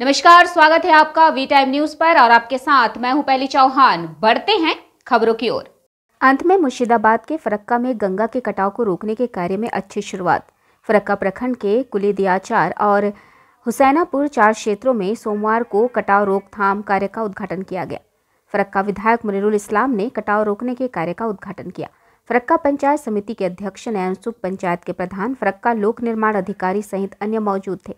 नमस्कार, स्वागत है आपका वी टाइम न्यूज़ पर और आपके साथ मैं हूँ पहली चौहान। बढ़ते हैं खबरों की ओर। अंत में मुर्शिदाबाद के फरक्का में गंगा के कटाव को रोकने के कार्य में अच्छी शुरुआत। फरक्का प्रखंड के कुलीदियाचार और हुसैनापुर चार क्षेत्रों में सोमवार को कटाव रोकथाम कार्य का उद्घाटन किया गया। फरक्का विधायक मुनिरुल इस्लाम ने कटाव रोकने के कार्य का उद्घाटन किया। फरक्का पंचायत समिति के अध्यक्ष नयनसुख पंचायत के प्रधान फरक्का लोक निर्माण अधिकारी सहित अन्य मौजूद थे।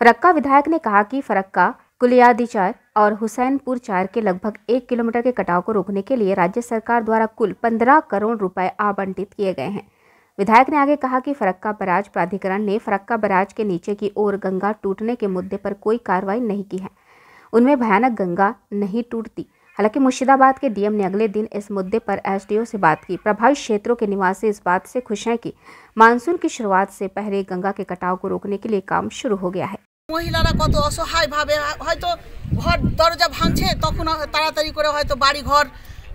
फरक्का विधायक ने कहा कि फरक्का, कुलियादीचार और हुसैनपुर चार के लगभग एक किलोमीटर के कटाव को रोकने के लिए राज्य सरकार द्वारा कुल पंद्रह करोड़ रुपए आवंटित किए गए हैं। विधायक ने आगे कहा कि फरक्का बराज प्राधिकरण ने फरक्का बराज के नीचे की ओर गंगा टूटने के मुद्दे पर कोई कार्रवाई नहीं की है। उनमें भयानक गंगा नहीं टूटती। हालाँकि मुर्शिदाबाद के डीएम ने अगले दिन इस मुद्दे पर एसडीओ से बात की। प्रभावित क्षेत्रों के निवासी इस बात से खुश हैं कि मानसून की शुरुआत से पहले गंगा के कटाव को रोकने के लिए काम शुरू हो गया है। মহিলারা কত অসহায়ভাবে হয়তো ঘর দরজা ভাঙছে, তখন তাড়াতাড়ি করে হয়তো বাড়ি ঘর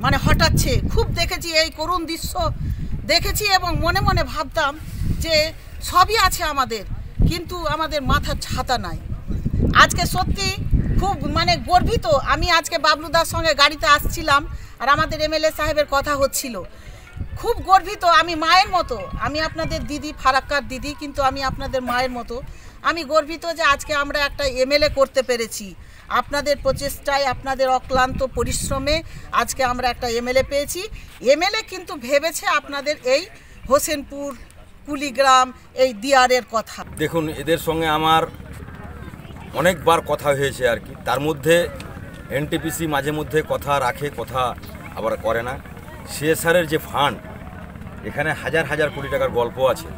মানে হটাচ্ছে। খুব দেখেছি এই করুণ দৃশ্য। দেখেছি এবং মনে মনে ভাবতাম যে সবই আছে আমাদের, কিন্তু আমাদের মাথার ছাতা নাই। আজকে সত্যি খুব মানে গর্বিত। আমি আজকে বাবলুদার সঙ্গে গাড়িতে আসছিলাম আর আমাদের এমএলএ সাহেবের কথা হচ্ছিল। খুব গর্বিত, আমি মায়ের মতো। আমি আপনাদের দিদি, ফারাক্কার দিদি, কিন্তু আমি আপনাদের মায়ের মতো। আমি গর্বিত যে আজকে আমরা একটা এমএলএ করতে পেরেছি। আপনাদের প্রচেষ্টায়, আপনাদের অক্লান্ত পরিশ্রমে আজকে আমরা একটা এমএলএ পেয়েছি। এমএলএ কিন্তু ভেবেছে আপনাদের এই হোসেনপুর, কুলিগ্রাম, এই দিয়ারের কথা। দেখুন, এদের সঙ্গে আমার অনেকবার কথা হয়েছে আর কি। তার মধ্যে এনটিপিসি মাঝে মধ্যে কথা রাখে, কথা আবার করে না। সিএসআরের যে ফান্ড, এখানে হাজার হাজার কোটি টাকার গল্প আছে।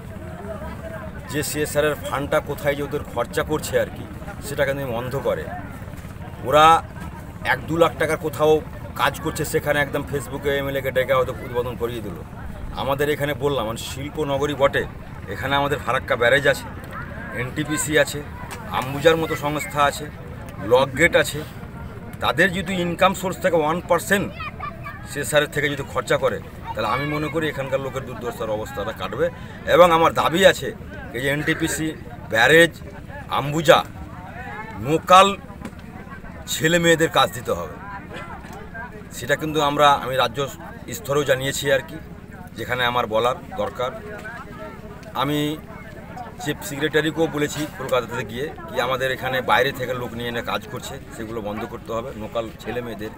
যে সিএসআরের ফান্ডটা কোথায় যে ওদের খরচা করছে আর কি সেটা কিন্তু বন্ধ করে। ওরা এক দু লাখ টাকার কোথাও কাজ করছে, সেখানে একদম ফেসবুকে এমএলএকে ডেকে হয়তো উদ্বোধন করিয়ে দিল। আমাদের এখানে বললাম মানে শিল্প নগরী বটে, এখানে আমাদের ফারাক্কা ব্যারেজ আছে, এনটিপিসি আছে, আম্বুজার মতো সংস্থা আছে, লক গেট আছে। তাদের যদি ইনকাম সোর্স থেকে ওয়ান পার্সেন্ট সে সারের থেকে যদি খরচা করে তাহলে আমি মনে করি এখানকার লোকের দুর্দশার অবস্থাটা কাটবে। এবং আমার দাবি আছে এই যে এনটিপিসি ব্যারেজ, আম্বুজা লোকাল ছেলে মেয়েদের কাজ দিতে হবে। সেটা কিন্তু আমরা, আমি রাজ্য স্তরেও জানিয়েছি আর কি, যেখানে আমার বলার দরকার। আমি চিফ সেক্রেটারিকেও বলেছি কলকাতাতে গিয়ে কি আমাদের এখানে বাইরে থেকে লোক নিয়ে এনে কাজ করছে, সেগুলো বন্ধ করতে হবে। লোকাল ছেলে মেয়েদের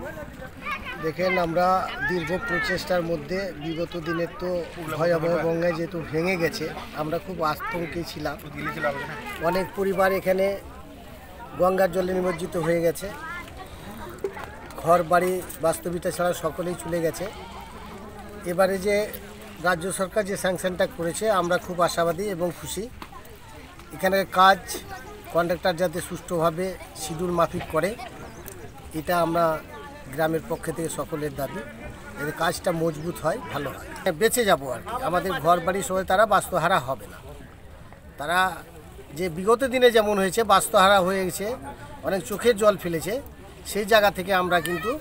দেখেন, আমরা দীর্ঘ প্রচেষ্টার মধ্যে বিগত দিনের তো ভয়াবহ গঙ্গায় যেহেতু ভেঙে গেছে, আমরা খুব আতঙ্কে ছিলাম। অনেক পরিবার এখানে গঙ্গার জলে নিমজ্জিত হয়ে গেছে। ঘর বাড়ি বাস্তবিতা ছাড়া সকলেই চলে গেছে। এবারে যে রাজ্য সরকার যে স্যাংশনটা করেছে, আমরা খুব আশাবাদী এবং খুশি। এখানে কাজ কন্ট্রাক্টর যাতে সুষ্ঠুভাবে শিডিউল মাফিক করে, এটা আমরা গ্রামের পক্ষে থেকে সকলের দাবি। এতে কাজটা মজবুত হয় ভালো হয়। বেঁচে যাব আর কি। আমাদের ঘর বাড়ি সবাই তারা বাস্তুহারা হবে না। তারা যে বিগত দিনে যেমন হয়েছে বাস্তুহারা হয়ে গেছে অনেক চোখের জল ফেলেছে সেই জায়গা থেকে আমরা কিন্তু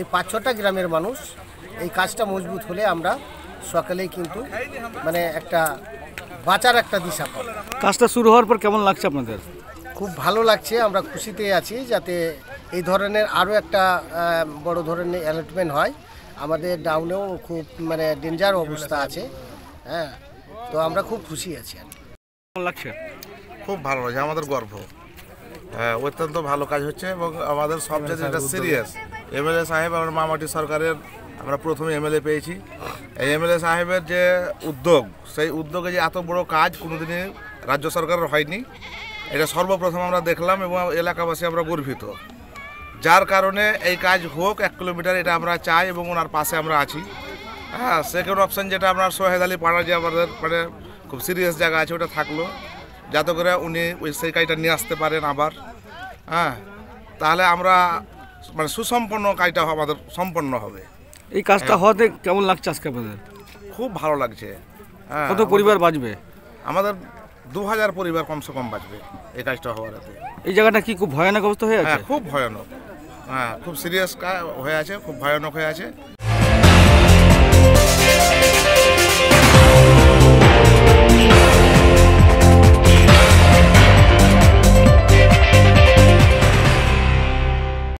এই পাঁচ ছটা গ্রামের মানুষ এই কাজটা মজবুত হলে আমরা সকালেই কিন্তু মানে একটা বাঁচার একটা দিশা পাবো। কাজটা শুরু হওয়ার পর কেমন লাগছে আপনাদের? খুব ভালো লাগছে। আমরা খুশিতে আছি যাতে এই ধরনের আরও একটা বড় ধরনের অ্যালার্টমেন্ট হয়। আমাদের ডাউনেও খুব মানে ডেঞ্জার অবস্থা আছে। হ্যাঁ তো আমরা খুব খুশি আছি আর লাগছে? খুব ভালো লাগছে আমাদের গর্ব। হ্যাঁ অত্যন্ত ভালো কাজ হচ্ছে এবং আমাদের সবচেয়ে যেটা সিরিয়াস এমএলএ সাহেব আমার মামাটি সরকারের আমরা প্রথমে এমএলএ পেয়েছি। এই এমএলএ সাহেবের যে উদ্যোগ সেই উদ্যোগে যে এত বড় কাজ কোনোদিনই রাজ্য সরকারের হয়নি। এটা সর্বপ্রথম আমরা দেখলাম এবং এলাকাবাসী আমরা গর্বিত। যার কারণে এই কাজ হোক এক কিলোমিটার এটা আমরা চাই এবং ওনার পাশে আমরা আছি। হ্যাঁ সেকেন্ড অপশান যেটা আপনার সোহেদ আলী পাড়া যে আমাদের মানে খুব সিরিয়াস জায়গা আছে ওটা থাকল। যাতে করে উনি ওই সেই কাজটা নিয়ে আসতে পারেন আবার। হ্যাঁ তাহলে আমরা মানে সুসম্পন্ন কাজটা আমাদের সম্পন্ন হবে। এই কাজটা হওয়াতে কেমন লাগছে আজকে আপনাদের? খুব ভালো লাগছে। হ্যাঁ কত পরিবার বাঁচবে? আমাদের দু হাজার পরিবার কমসে কম বাঁচবে এই কাজটা হওয়ার এই জায়গাটা কি খুব ভয়ানক অবস্থা হয়ে আছে? হ্যাঁ খুব ভয়ানক। হ্যাঁ খুব সিরিয়াস হয়ে আছে খুব ভয়ানক হয়ে আছে।